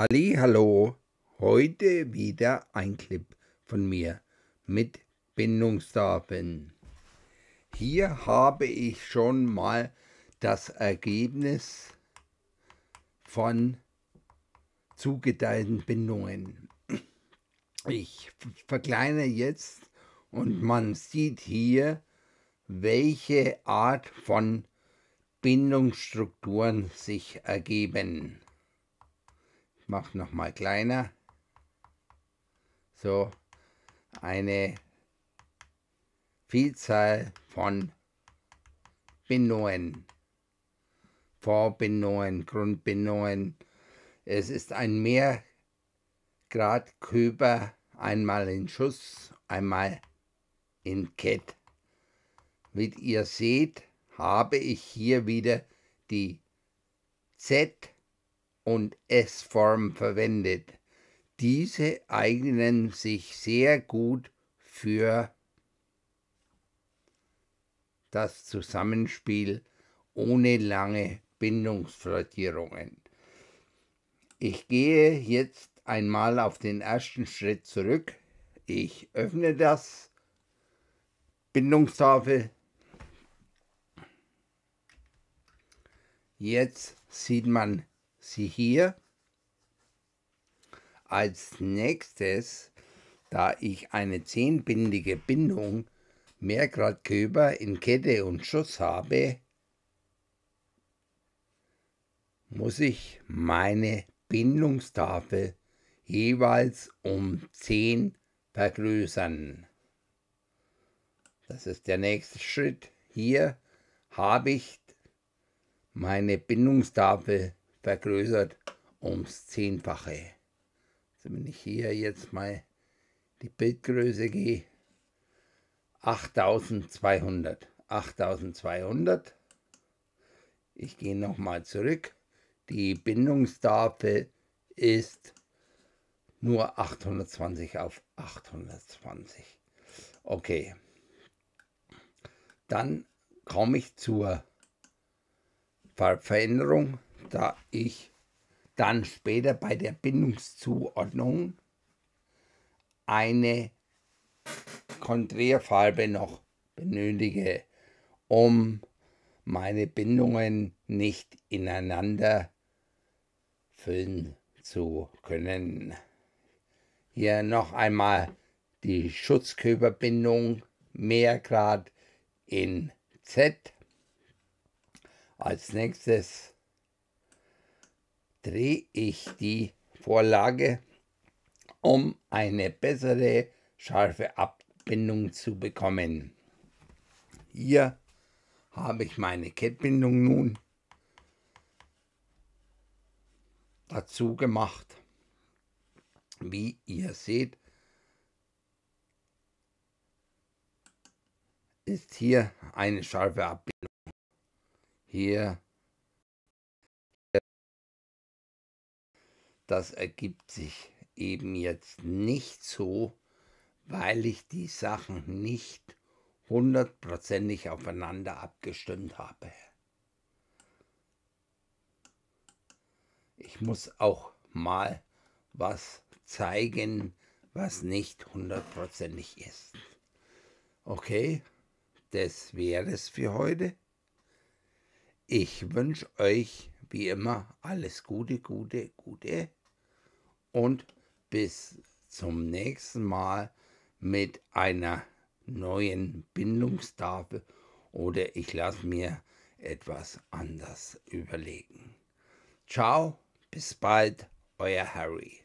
Halli, hallo. Heute wieder ein Clip von mir mit Bindungstafeln. Hier habe ich schon mal das Ergebnis von zugeteilten Bindungen. Ich verkleinere jetzt und man sieht hier, welche Art von Bindungsstrukturen sich ergeben mache noch mal kleiner. So eine Vielzahl von Bindungen, Vorbindungen, Grundbindungen. Es ist ein Mehrgradköber, einmal in Schuss, einmal in Kett. Wie ihr seht, habe ich hier wieder die Z und S-Form verwendet. Diese eignen sich sehr gut für das Zusammenspiel ohne lange Bindungsflottierungen. Ich gehe jetzt einmal auf den ersten Schritt zurück. Ich öffne das Bindungstafel. Jetzt sieht man sie hier. Als nächstes, da ich eine zehnbindige Bindung Mehrgradköber in Kette und Schuss habe, muss ich meine Bindungstafel jeweils um 10 vergrößern. Das ist der nächste Schritt. Hier habe ich meine Bindungstafel vergrößert ums Zehnfache. Also wenn ich hier jetzt mal die Bildgröße gehe, 8200. 8200. Ich gehe nochmal zurück. Die Bindungstafel ist nur 820 auf 820. Okay. Dann komme ich zur Farbveränderung da ich dann später bei der Bindungszuordnung eine Konträrfarbe noch benötige, um meine Bindungen nicht ineinander füllen zu können. Hier noch einmal die Schutzkörperbindung Mehrgrad in Z. Als nächstes drehe ich die Vorlage, um eine bessere scharfe Abbindung zu bekommen. Hier habe ich meine Kettbindung nun dazu gemacht. Wie ihr seht, ist hier eine scharfe Abbindung. Hier das ergibt sich eben jetzt nicht so, weil ich die Sachen nicht hundertprozentig aufeinander abgestimmt habe. Ich muss auch mal was zeigen, was nicht hundertprozentig ist. Okay, das wäre es für heute. Ich wünsche euch wie immer alles Gute, Gute, Gute und bis zum nächsten Mal mit einer neuen Bindungstafel oder ich lasse mir etwas anders überlegen. Ciao, bis bald, euer Harry.